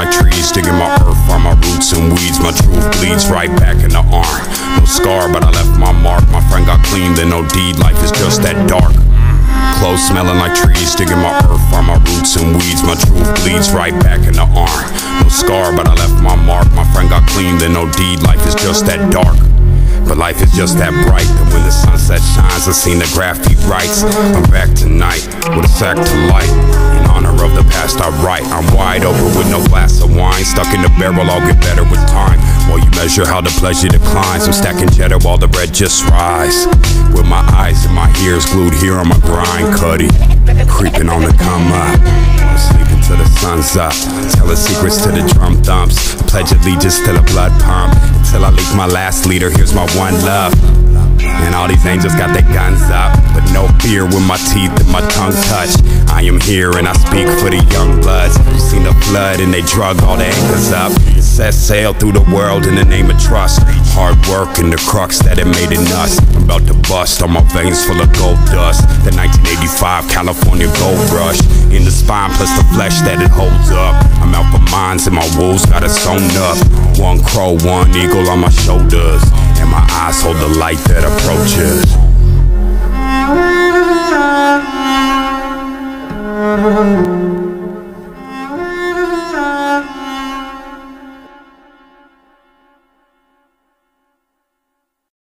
like trees, digging my earth, find my roots and weeds. My truth bleeds right back in the arm. No scar, but I left my mark. My friend got clean, then no deed. Life is just that dark. Clothes smelling like trees, digging my earth, find my roots and weeds. My truth bleeds right back in the arm. No scar, but I left my mark. My friend got clean, then no deed. Life is just that dark. But life is just that bright that when the sunset shines, I seen the graffiti writes. I'm back tonight with a sack to light. Honor of the past I write, I'm wide open with no glass of wine. Stuck in the barrel, I'll get better with time. While you measure how the pleasure declines, I'm stacking cheddar while the bread just rise. With my eyes and my ears glued here on my grind, cutty. Creeping on the come up. Sleeping till the sun's up. Telling secrets to the drum thumps. Pledge allegiance to the blood pump. Till I leak my last leader, here's my one love. And all these angels got their guns up, no fear when my teeth and my tongue touch. I am here and I speak for the young bloods. You seen the flood and they drug all the anchors up. Set sail through the world in the name of trust. Hard work and the crux that it made in us. I'm about to bust on my veins full of gold dust. The 1985 California gold rush. In the spine plus the flesh that it holds up. I'm out for mines and my wolves got it sewn up. One crow, one eagle on my shoulders. And my eyes hold the light that approaches. Thank